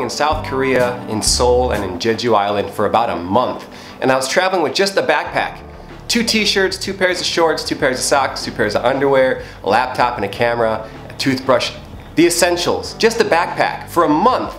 in South Korea, in Seoul, and in Jeju Island for about a month. And I was traveling with just a backpack. Two t-shirts, two pairs of shorts, two pairs of socks, two pairs of underwear, a laptop and a camera, a toothbrush, the essentials, just a backpack for a month.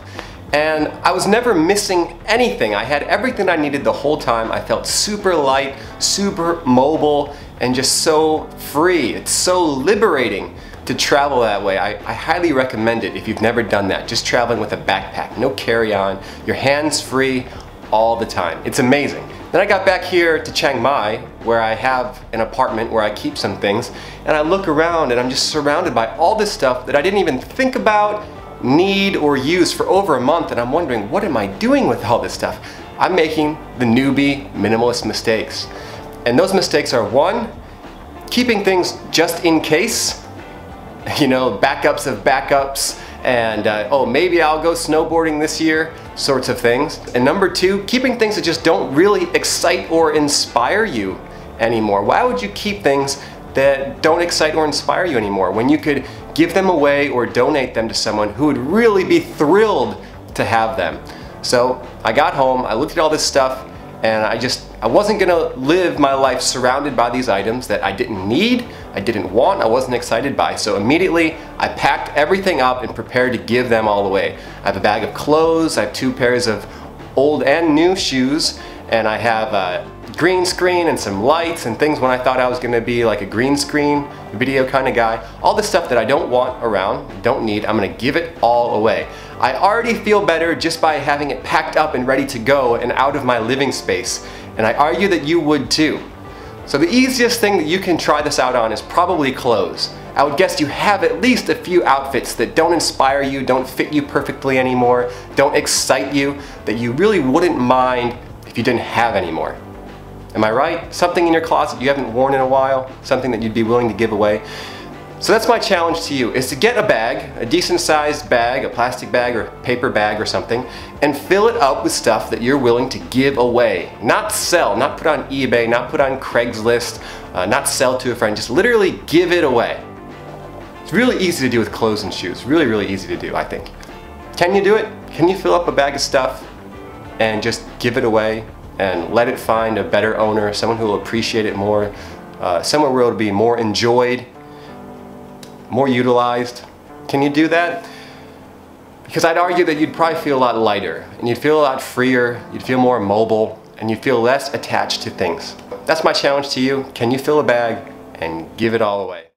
And I was never missing anything. I had everything I needed the whole time. I felt super light, super mobile, and just so free. It's so liberating to travel that way. I, I, highly recommend it if you've never done that. Just traveling with a backpack, no carry-on, your hands free all the time. It's amazing. Then I got back here to Chiang Mai, where I have an apartment where I keep some things, and I look around and I'm just surrounded by all this stuff that I didn't even think about, need, or use for over a month, and I'm wondering, what am I doing with all this stuff? I'm making the newbie minimalist mistakes. And those mistakes are one, keeping things just in case, you know, backups of backups, and uh, oh, maybe I'll go snowboarding this year, sorts of things. And number two, keeping things that just don't really excite or inspire you anymore. Why would you keep things that don't excite or inspire you anymore when you could give them away or donate them to someone who would really be thrilled to have them? So I got home, I looked at all this stuff, and I just, I wasn't gonna live my life surrounded by these items that I didn't need, I didn't want, I wasn't excited by. So immediately I packed everything up and prepared to give them all away. I have a bag of clothes, I have two pairs of old and new shoes, and I have a green screen and some lights and things when I thought I was gonna be like a green screen video kind of guy. All the stuff that I don't want around, don't need, I'm gonna give it all away. I already feel better just by having it packed up and ready to go and out of my living space. And I argue that you would too. So the easiest thing that you can try this out on is probably clothes. I would guess you have at least a few outfits that don't inspire you, don't fit you perfectly anymore, don't excite you, that you really wouldn't mind if you didn't have anymore. Am I right? Something in your closet you haven't worn in a while, something that you'd be willing to give away. So that's my challenge to you, is to get a bag, a decent sized bag, a plastic bag or paper bag or something, and fill it up with stuff that you're willing to give away. Not sell, not put on eBay, not put on Craigslist, uh, not sell to a friend, just literally give it away. It's really easy to do with clothes and shoes, really, really easy to do, I think. Can you do it? Can you fill up a bag of stuff and just give it away and let it find a better owner, someone who will appreciate it more, uh, somewhere where it'll be more enjoyed, more utilized. Can you do that? Because I'd argue that you'd probably feel a lot lighter and you'd feel a lot freer, you'd feel more mobile, and you'd feel less attached to things. That's my challenge to you. Can you fill a bag and give it all away?